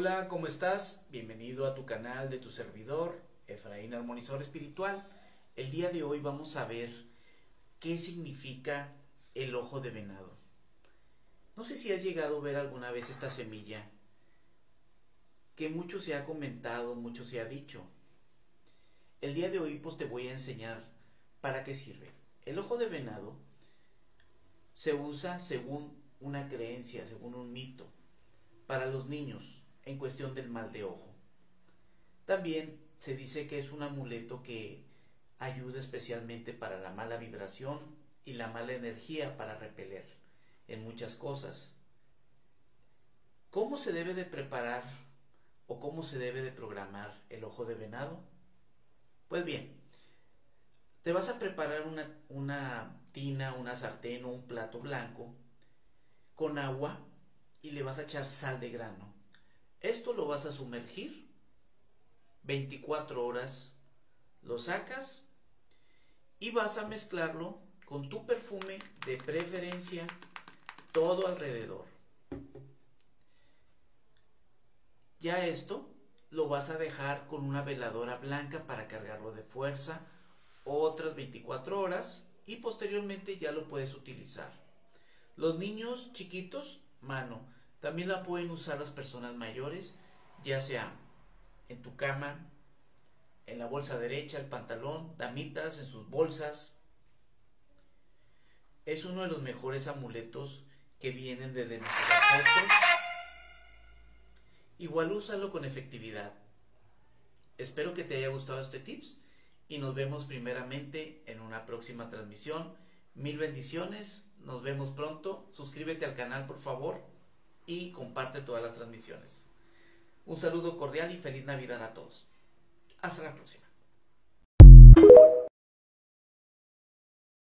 Hola, ¿cómo estás? Bienvenido a tu canal de tu servidor, Efraín Armonizador Espiritual. El día de hoy vamos a ver qué significa el ojo de venado. No sé si has llegado a ver alguna vez esta semilla que mucho se ha comentado, mucho se ha dicho. El día de hoy pues te voy a enseñar para qué sirve. El ojo de venado se usa según una creencia, según un mito, para los niños en cuestión del mal de ojo. También se dice que es un amuleto que ayuda especialmente para la mala vibración y la mala energía para repeler en muchas cosas. ¿Cómo se debe de preparar o cómo se debe de programar el ojo de venado? Pues bien, te vas a preparar una, una tina, una sartén o un plato blanco con agua y le vas a echar sal de grano. Esto lo vas a sumergir 24 horas, lo sacas y vas a mezclarlo con tu perfume de preferencia todo alrededor. Ya esto lo vas a dejar con una veladora blanca para cargarlo de fuerza otras 24 horas y posteriormente ya lo puedes utilizar. Los niños chiquitos, mano, también la pueden usar las personas mayores, ya sea en tu cama, en la bolsa derecha, el pantalón, damitas en sus bolsas. Es uno de los mejores amuletos que vienen desde nuestros ancestros. Igual úsalo con efectividad. Espero que te haya gustado este tips y nos vemos primeramente en una próxima transmisión. Mil bendiciones, nos vemos pronto. Suscríbete al canal por favor y comparte todas las transmisiones. Un saludo cordial y feliz Navidad a todos. Hasta la próxima.